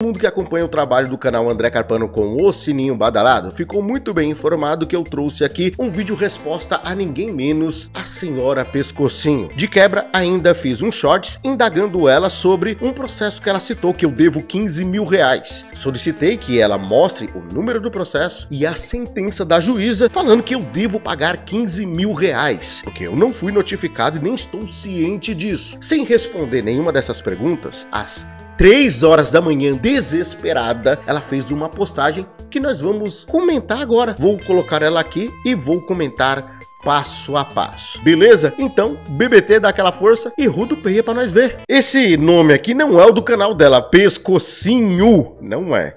mundo que acompanha o trabalho do canal André Carpano com o Sininho Badalado ficou muito bem informado que eu trouxe aqui um vídeo resposta a ninguém menos a senhora Pescocinho. De quebra, ainda fiz um shorts indagando ela sobre um processo que ela citou que eu devo 15 mil reais. Solicitei que ela mostre o número do processo e a sentença da juíza falando que eu devo pagar 15 mil reais, porque eu não fui notificado e nem estou ciente disso. Sem responder nenhuma dessas perguntas, as 3 horas da manhã, desesperada, ela fez uma postagem que nós vamos comentar agora. Vou colocar ela aqui e vou comentar passo a passo. Beleza? Então, BBT dá aquela força e Rudo Peia para nós ver. Esse nome aqui não é o do canal dela, Pescocinho, não é.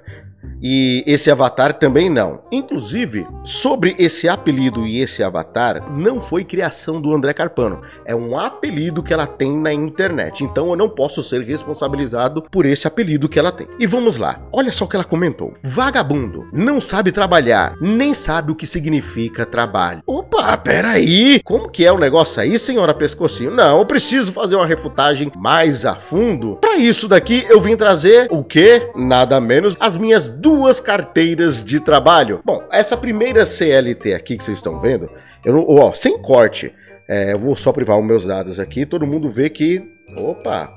E esse avatar também não. Inclusive, sobre esse apelido e esse avatar, não foi criação do André Carpano. É um apelido que ela tem na internet. Então eu não posso ser responsabilizado por esse apelido que ela tem. E vamos lá. Olha só o que ela comentou. Vagabundo, não sabe trabalhar, nem sabe o que significa trabalho. Opa, peraí. Como que é o negócio aí, senhora Pescocinho? Não, eu preciso fazer uma refutagem mais a fundo. Para isso daqui, eu vim trazer o quê? Nada menos as minhas duas duas carteiras de trabalho. Bom, essa primeira CLT aqui que vocês estão vendo, eu ó, sem corte, é, eu vou só privar os meus dados aqui, todo mundo vê que, opa,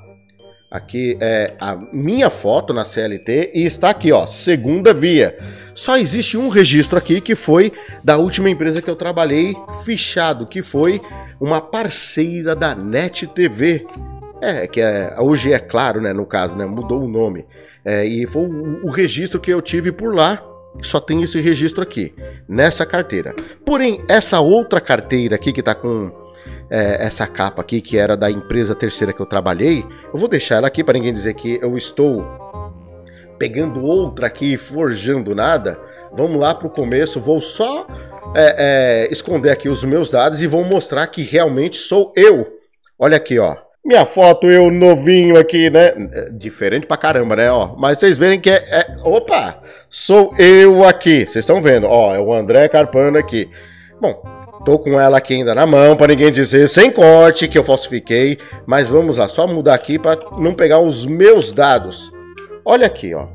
aqui é a minha foto na CLT e está aqui, ó, segunda via. Só existe um registro aqui que foi da última empresa que eu trabalhei fichado, que foi uma parceira da NET TV. É, que é, hoje é claro, né, no caso, né, mudou o nome. É, e foi o, o registro que eu tive por lá, só tem esse registro aqui, nessa carteira. Porém, essa outra carteira aqui que tá com é, essa capa aqui, que era da empresa terceira que eu trabalhei, eu vou deixar ela aqui para ninguém dizer que eu estou pegando outra aqui e forjando nada. Vamos lá para o começo, vou só é, é, esconder aqui os meus dados e vou mostrar que realmente sou eu. Olha aqui, ó. Minha foto, eu novinho aqui, né? É diferente pra caramba, né? Ó, mas vocês verem que é, é. Opa! Sou eu aqui. Vocês estão vendo? Ó, é o André Carpano aqui. Bom, tô com ela aqui ainda na mão, para ninguém dizer sem corte que eu falsifiquei. Mas vamos lá, só mudar aqui para não pegar os meus dados. Olha aqui, ó.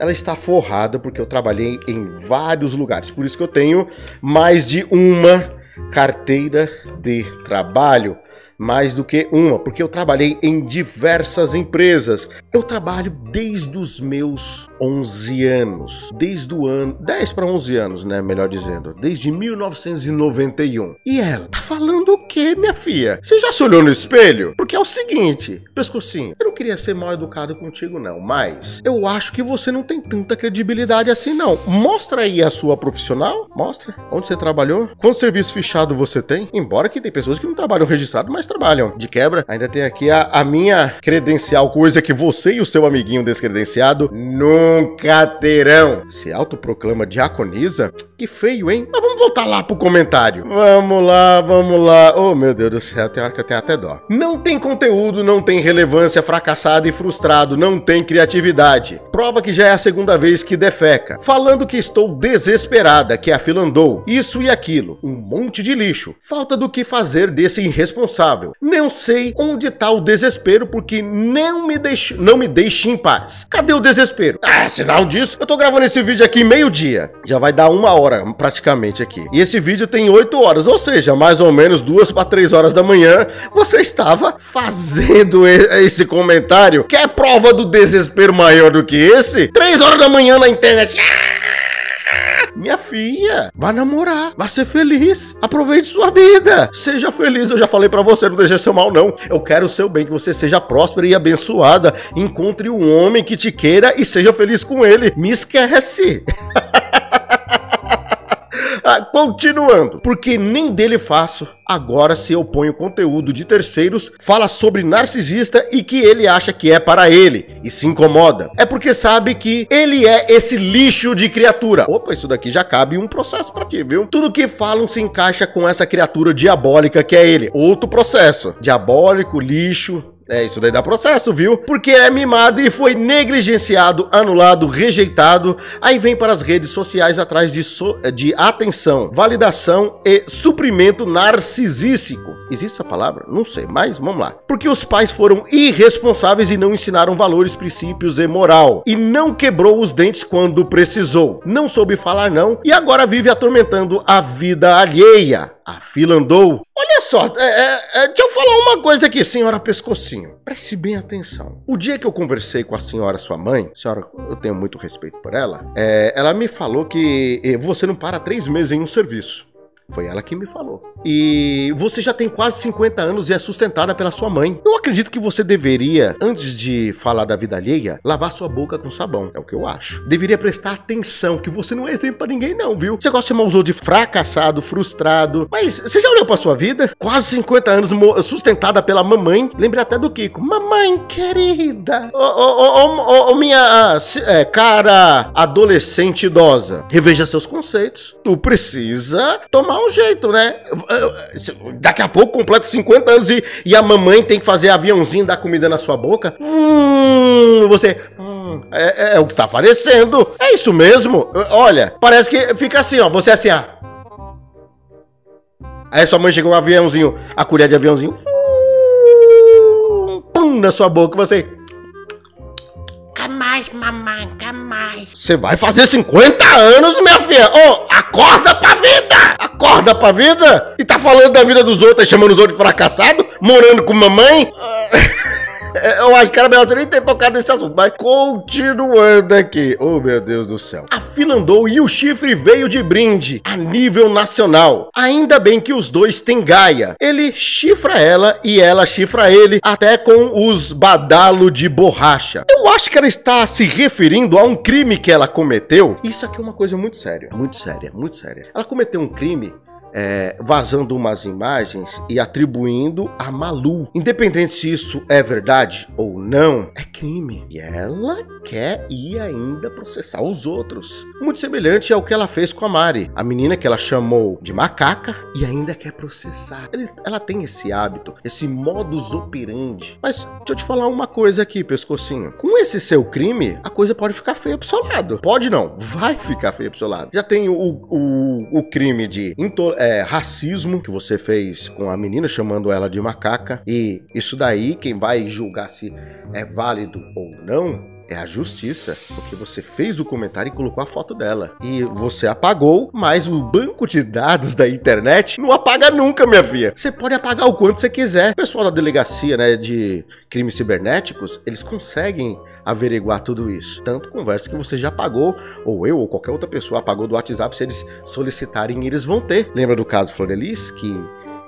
Ela está forrada porque eu trabalhei em vários lugares. Por isso que eu tenho mais de uma carteira de trabalho mais do que uma, porque eu trabalhei em diversas empresas. Eu trabalho desde os meus 11 anos, desde o ano 10 para 11 anos, né, melhor dizendo, desde 1991. E ela tá falando o quê, minha filha? Você já se olhou no espelho? Porque é o seguinte, pescocinho, eu não queria ser mal educado contigo não, mas eu acho que você não tem tanta credibilidade assim não. Mostra aí a sua profissional, mostra onde você trabalhou, quanto serviço fechado você tem, embora que tem pessoas que não trabalham registrado, mas trabalham. De quebra, ainda tem aqui a, a minha credencial, coisa que você e o seu amiguinho descredenciado nunca terão. Se autoproclama diaconisa? Que feio, hein? Mas vamos voltar lá pro comentário. Vamos lá, vamos lá. Oh, meu Deus do céu, tem hora que eu tenho até dó. Não tem conteúdo, não tem relevância, fracassado e frustrado, não tem criatividade. Prova que já é a segunda vez que defeca. Falando que estou desesperada, que a fila andou. Isso e aquilo. Um monte de lixo. Falta do que fazer desse irresponsável não sei onde tá o desespero porque não me deixe, não me deixe em paz. Cadê o desespero? Ah, sinal disso. Eu tô gravando esse vídeo aqui meio-dia. Já vai dar uma hora praticamente aqui. E esse vídeo tem oito horas, ou seja, mais ou menos duas para três horas da manhã. Você estava fazendo esse comentário. Quer prova do desespero maior do que esse? Três horas da manhã na internet. Ah! Minha filha, vá namorar, vá ser feliz, aproveite sua vida, seja feliz. Eu já falei para você, não deixe seu mal, não. Eu quero o seu bem, que você seja próspera e abençoada. Encontre um homem que te queira e seja feliz com ele. Me esquece. Ah, continuando, porque nem dele faço. Agora se eu ponho conteúdo de terceiros, fala sobre narcisista e que ele acha que é para ele e se incomoda. É porque sabe que ele é esse lixo de criatura. Opa, isso daqui já cabe um processo para ti, viu? Tudo que falam se encaixa com essa criatura diabólica que é ele. Outro processo. Diabólico, lixo, é, isso daí dá processo, viu? Porque é mimado e foi negligenciado, anulado, rejeitado. Aí vem para as redes sociais atrás de, so de atenção, validação e suprimento narcisístico. Existe essa palavra? Não sei, mas vamos lá. Porque os pais foram irresponsáveis e não ensinaram valores, princípios e moral. E não quebrou os dentes quando precisou. Não soube falar não e agora vive atormentando a vida alheia. A fila andou. Olha só, é, é, é, deixa eu falar uma coisa aqui, senhora Pescocinho. Preste bem atenção. O dia que eu conversei com a senhora, sua mãe, senhora, eu tenho muito respeito por ela, é, ela me falou que eh, você não para três meses em um serviço. Foi ela que me falou. E você já tem quase 50 anos e é sustentada pela sua mãe. Eu acredito que você deveria, antes de falar da vida alheia, lavar sua boca com sabão. É o que eu acho. Deveria prestar atenção, que você não é exemplo pra ninguém, não, viu? Você gosta de chamar de fracassado, frustrado. Mas você já olhou pra sua vida? Quase 50 anos sustentada pela mamãe. Lembre até do Kiko. Mamãe querida. Ô, ô, ô, ô minha é, cara adolescente idosa. Reveja seus conceitos. Tu precisa tomar um jeito, né? Daqui a pouco completa 50 anos e, e a mamãe tem que fazer aviãozinho dar comida na sua boca. Hum, você. Hum, é, é, é, o que tá aparecendo. É isso mesmo. Olha, parece que fica assim, ó. Você é assim, ó. Aí sua mãe chega um aviãozinho, a colher de aviãozinho. Pum, na sua boca, você mais, mamãe, quer mais. Você vai fazer 50 anos, minha filha? Ô, oh, acorda pra vida! Acorda pra vida! E tá falando da vida dos outros, chamando os outros de fracassado? Morando com mamãe? É, eu acho que era melhor você nem ter tocado nesse assunto, mas continuando aqui. Oh, meu Deus do céu. A fila andou e o chifre veio de brinde a nível nacional. Ainda bem que os dois têm gaia. Ele chifra ela e ela chifra ele, até com os badalo de borracha. Eu acho que ela está se referindo a um crime que ela cometeu. Isso aqui é uma coisa muito séria, muito séria, muito séria. Ela cometeu um crime é, vazando umas imagens e atribuindo a Malu. Independente se isso é verdade ou não, é crime. E ela quer ir ainda processar os outros. Muito semelhante ao que ela fez com a Mari, a menina que ela chamou de macaca e ainda quer processar. ela tem esse hábito, esse modus operandi. Mas deixa eu te falar uma coisa aqui, pescocinho. Com esse seu crime, a coisa pode ficar feia pro seu lado. Pode não, vai ficar feia pro seu lado. Já tem o, o, o crime de intolerância é, racismo que você fez com a menina chamando ela de macaca. E isso daí, quem vai julgar se é válido ou não é a justiça, porque você fez o comentário e colocou a foto dela. E você apagou, mas o banco de dados da internet não apaga nunca, minha filha. Você pode apagar o quanto você quiser. O pessoal da delegacia, né, de crimes cibernéticos, eles conseguem averiguar tudo isso. Tanto conversa que você já pagou, ou eu, ou qualquer outra pessoa apagou do WhatsApp, se eles solicitarem, eles vão ter. Lembra do caso Florelis, que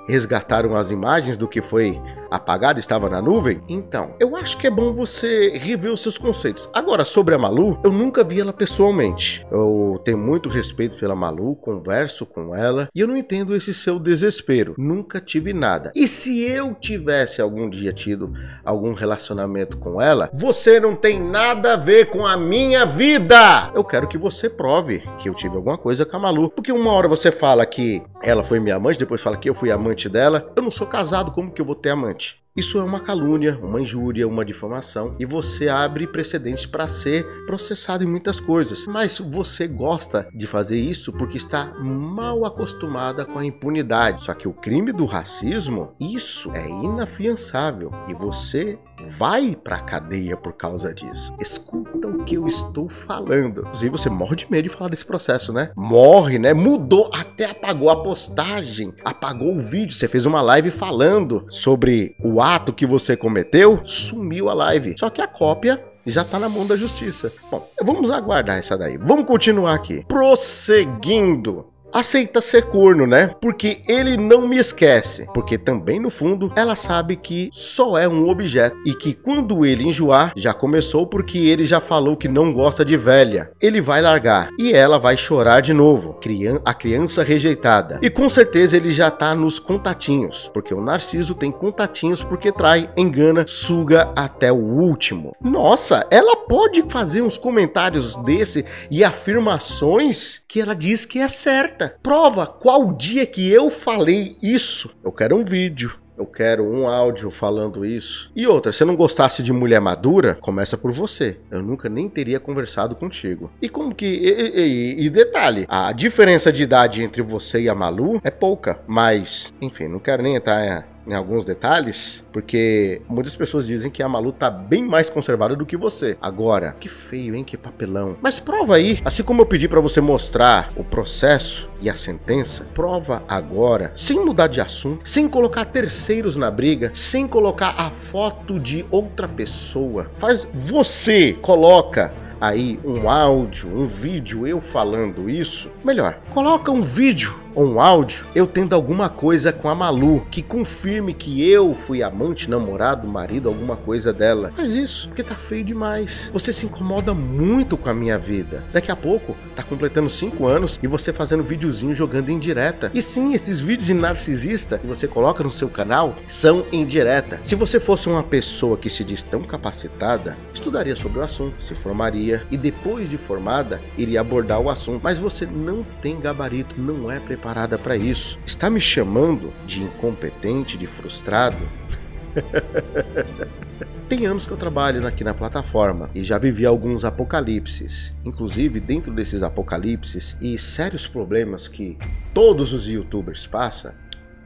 resgataram as imagens do que foi apagado, estava na nuvem? Então, eu acho que é bom você rever os seus conceitos. Agora, sobre a Malu, eu nunca vi ela pessoalmente. Eu tenho muito respeito pela Malu, converso com ela e eu não entendo esse seu desespero. Nunca tive nada. E se eu tivesse algum dia tido algum relacionamento com ela, você não tem nada a ver com a minha vida. Eu quero que você prove que eu tive alguma coisa com a Malu. Porque uma hora você fala que ela foi minha amante, depois fala que eu fui amante dela. Eu não sou casado, como que eu vou ter amante? Isso é uma calúnia, uma injúria, uma difamação e você abre precedentes para ser processado em muitas coisas. Mas você gosta de fazer isso porque está mal acostumada com a impunidade. Só que o crime do racismo, isso é inafiançável e você vai para a cadeia por causa disso. Escuta o que eu estou falando. Inclusive você morre de medo de falar desse processo, né? Morre, né? Mudou, até apagou a postagem, apagou o vídeo. Você fez uma live falando sobre o ato que você cometeu, sumiu a live. Só que a cópia já tá na mão da justiça. Bom, vamos aguardar essa daí. Vamos continuar aqui. Prosseguindo aceita ser corno, né? Porque ele não me esquece. Porque também no fundo ela sabe que só é um objeto e que quando ele enjoar, já começou porque ele já falou que não gosta de velha. Ele vai largar e ela vai chorar de novo. A criança rejeitada. E com certeza ele já tá nos contatinhos, porque o Narciso tem contatinhos porque trai, engana, suga até o último. Nossa, ela pode fazer uns comentários desse e afirmações que ela diz que é certa. Prova qual dia que eu falei isso. Eu quero um vídeo. Eu quero um áudio falando isso. E outra, se eu não gostasse de mulher madura, começa por você. Eu nunca nem teria conversado contigo. E como que. E, e, e, detalhe: a diferença de idade entre você e a Malu é pouca. Mas, enfim, não quero nem entrar em alguns detalhes, porque muitas pessoas dizem que a Malu tá bem mais conservada do que você. Agora, que feio, hein? Que papelão. Mas prova aí, assim como eu pedi para você mostrar o processo e a sentença, prova agora, sem mudar de assunto, sem colocar terceiros na briga, sem colocar a foto de outra pessoa. Faz você coloca aí um áudio, um vídeo eu falando isso, melhor, coloca um vídeo ou um áudio eu tendo alguma coisa com a Malu que confirme que eu fui amante, namorado, marido, alguma coisa dela. Faz isso, porque tá feio demais. Você se incomoda muito com a minha vida. Daqui a pouco tá completando 5 anos e você fazendo videozinho jogando em direta. E sim, esses vídeos de narcisista que você coloca no seu canal são em direta. Se você fosse uma pessoa que se diz tão capacitada, estudaria sobre o assunto, se formaria e depois de formada iria abordar o assunto. Mas você não tem gabarito, não é preparada para isso. Está me chamando de incompetente, de frustrado? Tem anos que eu trabalho aqui na plataforma e já vivi alguns apocalipses. Inclusive, dentro desses apocalipses e sérios problemas que todos os youtubers passam,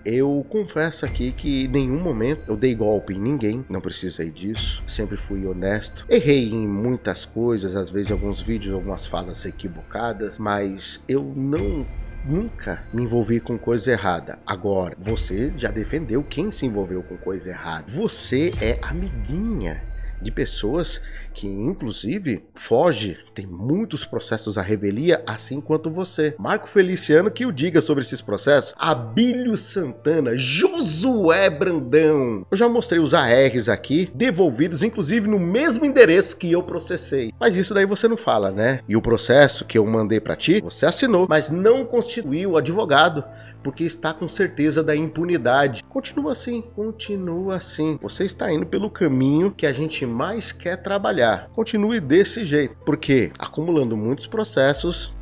eu confesso aqui que em nenhum momento eu dei golpe em ninguém, não precisei disso, sempre fui honesto. Errei em muitas coisas, às vezes alguns vídeos, algumas falas equivocadas, mas eu não nunca me envolvi com coisa errada. Agora, você já defendeu quem se envolveu com coisa errada. Você é amiguinha de pessoas que inclusive foge, tem muitos processos à revelia, assim quanto você. Marco Feliciano que o diga sobre esses processos. Abílio Santana, Josué Brandão. Eu já mostrei os ARs aqui, devolvidos inclusive no mesmo endereço que eu processei. Mas isso daí você não fala, né? E o processo que eu mandei para ti, você assinou, mas não constituiu advogado, porque está com certeza da impunidade. Continua assim, continua assim. Você está indo pelo caminho que a gente mais quer trabalhar. Continue desse jeito, porque acumulando muitos processos,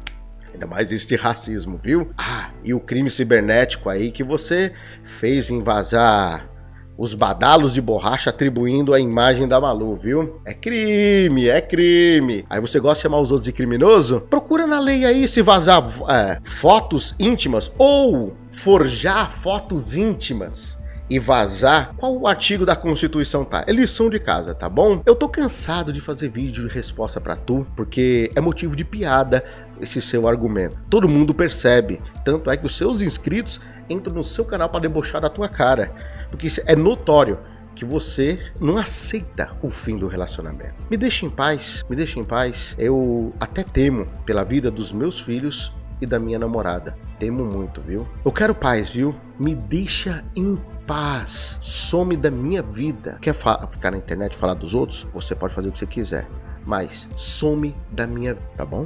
Ainda mais este racismo, viu? Ah, e o crime cibernético aí que você fez em vazar os badalos de borracha atribuindo a imagem da Malu, viu? É crime, é crime. Aí você gosta de chamar os outros de criminoso? Procura na lei aí se vazar é, fotos íntimas ou forjar fotos íntimas e vazar, qual o artigo da Constituição tá? É lição de casa, tá bom? Eu tô cansado de fazer vídeo de resposta para tu, porque é motivo de piada esse seu argumento. Todo mundo percebe, tanto é que os seus inscritos entram no seu canal para debochar da tua cara, porque é notório que você não aceita o fim do relacionamento. Me deixa em paz, me deixa em paz. Eu até temo pela vida dos meus filhos e da minha namorada. Temo muito, viu? Eu quero paz, viu? Me deixa em paz, some da minha vida. Quer ficar na internet e falar dos outros? Você pode fazer o que você quiser, mas some da minha vida, tá bom?